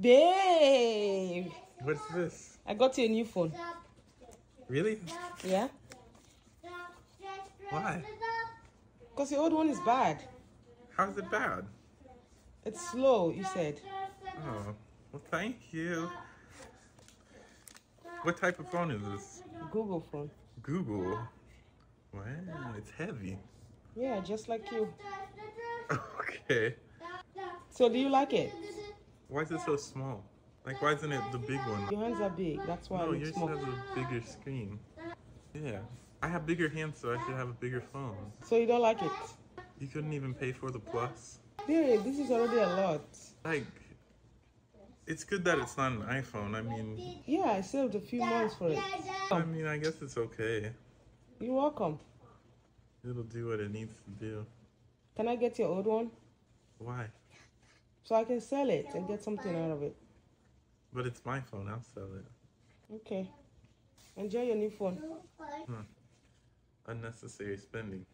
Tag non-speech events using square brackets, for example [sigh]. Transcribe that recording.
Babe, What's this? I got you a new phone. Really? Yeah? Why? Because the old one is bad. How's it bad? It's slow, you said. Oh, well, thank you. What type of phone is this? Google phone. Google. Wow, it's heavy. Yeah, just like you. [laughs] Okay. So do you like it? Why is it so small? Like, why isn't it the big one? Your hands are big. That's why No, yours looks has a bigger screen. Yeah. I have bigger hands, so I should have a bigger phone. So you don't like it? You couldn't even pay for the plus. Babe, this is already a lot. Like, it's good that it's not an iPhone. I mean, Yeah, I saved a few months for it. I mean, I guess it's okay. You're welcome. It'll do what it needs to do. Can I get your old one? Why? So I can sell it and get something out of it. But it's my phone. I'll sell it. Okay. Enjoy your new phone. Hmm. Unnecessary spending.